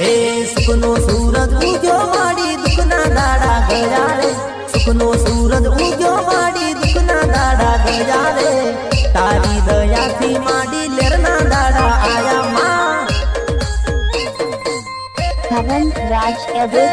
હે સુખનો સૂરજ ઉગ્યો માડી દુખના દાડા ગયા રે સુખનો સૂરજ ઉગ્યો માડી દુખના દાડા ગયા રે તારી દયાથી માડી લેરના દાડા આયા માં. Dhawan રાજ હે Ever